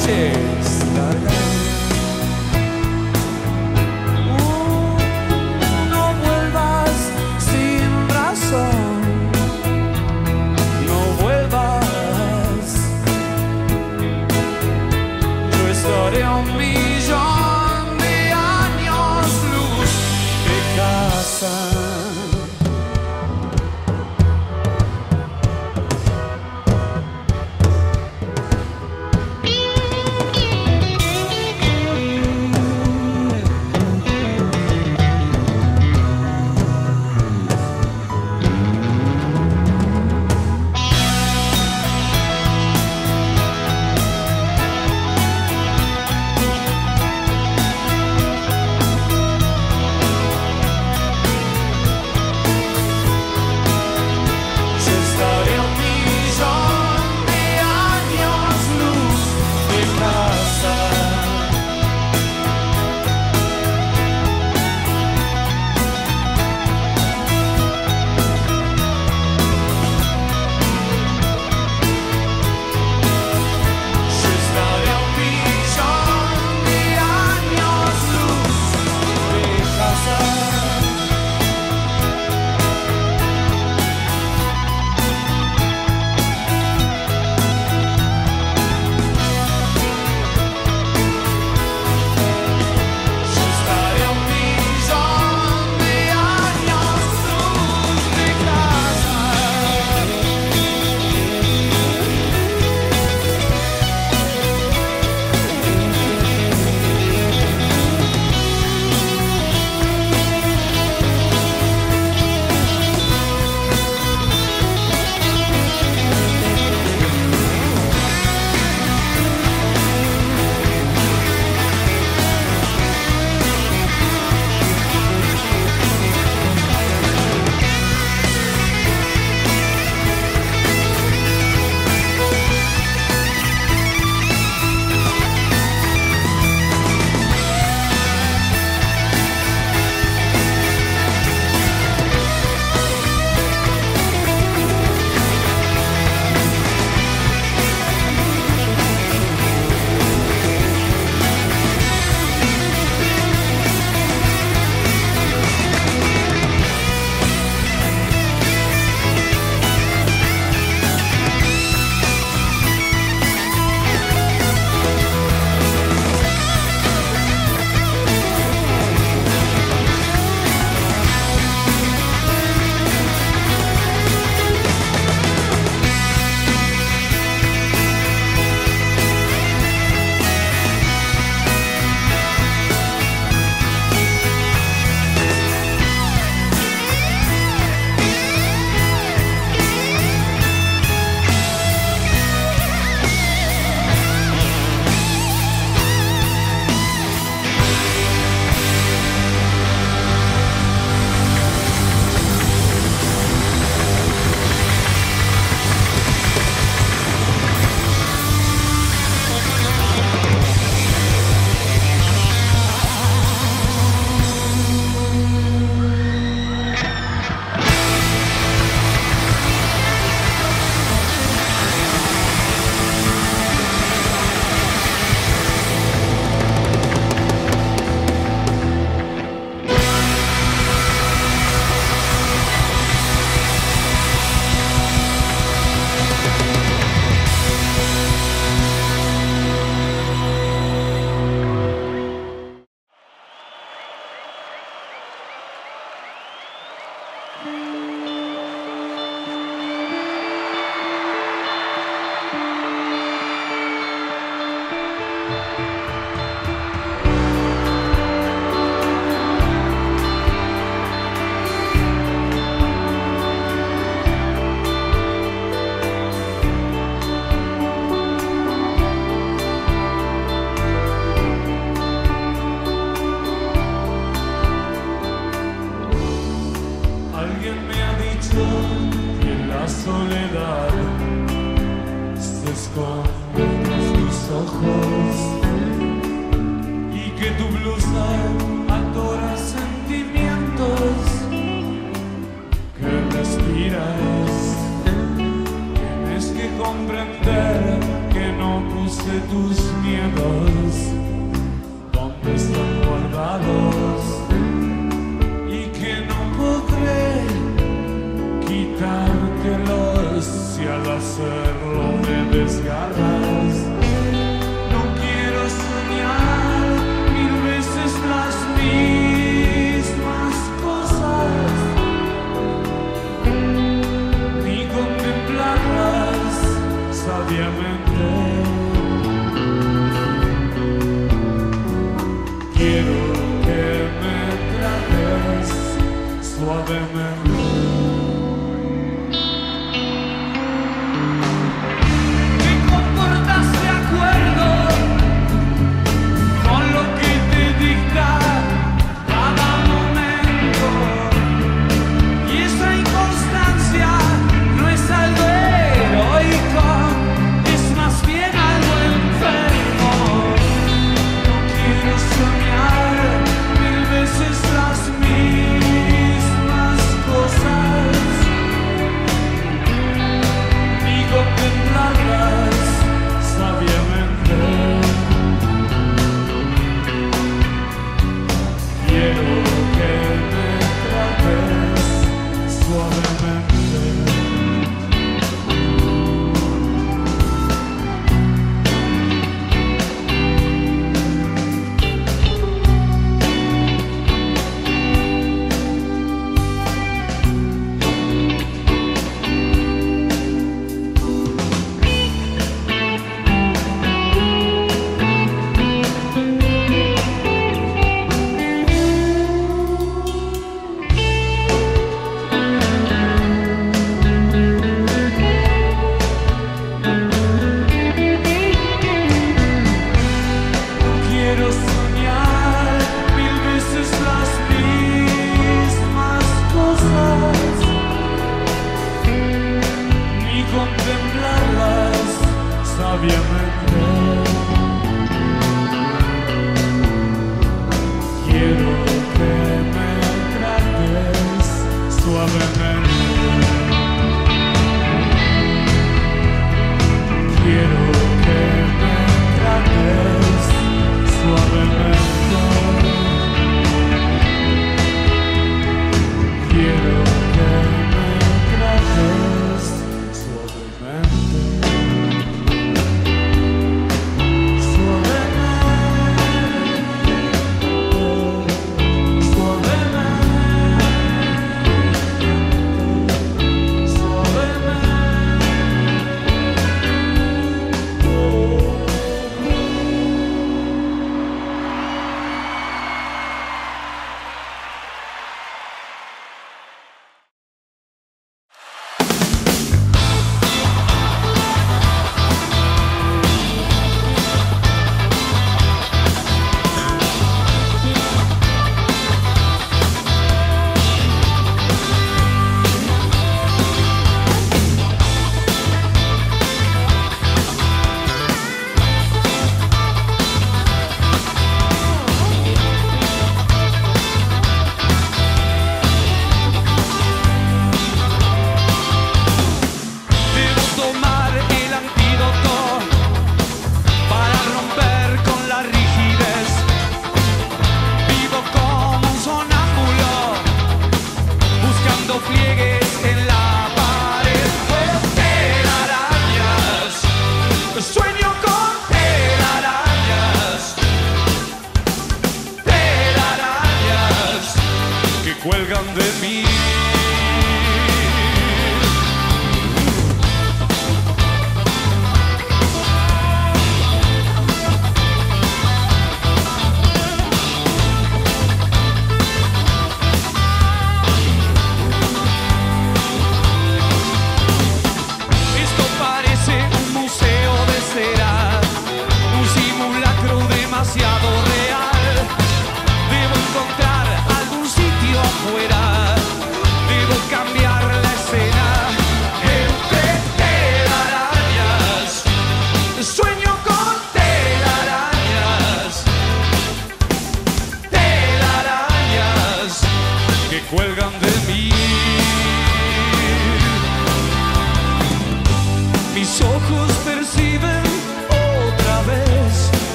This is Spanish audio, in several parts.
Taste.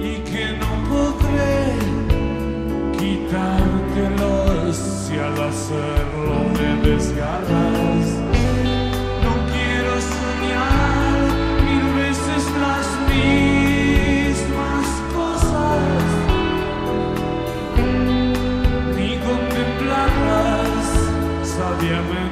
y que no podré quitártelos si al hacerlo me desgarras. No quiero soñar mil veces las mismas cosas ni contemplarlas sabiamente.